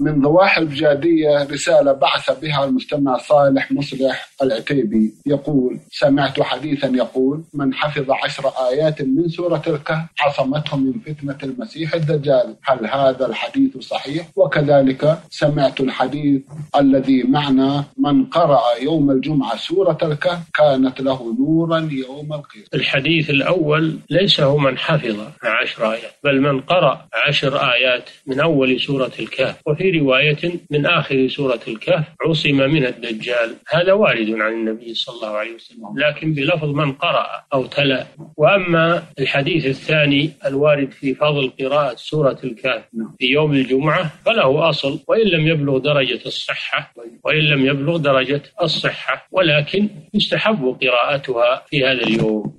من ضواحي البجادية رسالة بعث بها المستمع صالح مصلح العتيبي. يقول سمعت حديثا يقول من حفظ عشر آيات من سورة الكهف عصمته من فتنة المسيح الدجال. هل هذا الحديث صحيح؟ وكذلك سمعت الحديث الذي معنى من قرأ يوم الجمعة سورة الكهف كانت له نورا يوم القيامة. الحديث الأول ليس هو من حفظ عشر آيات بل من قرأ عشر آيات من أول سورة الكهف. رواية من آخر سورة الكهف عصم من الدجال. هذا وارد عن النبي صلى الله عليه وسلم لكن بلفظ من قرأ أو تلا. وأما الحديث الثاني الوارد في فضل قراءة سورة الكهف في يوم الجمعة فله أصل وإن لم يبلغ درجة الصحة وإن لم يبلغ درجة الصحة ولكن يستحب قراءتها في هذا اليوم.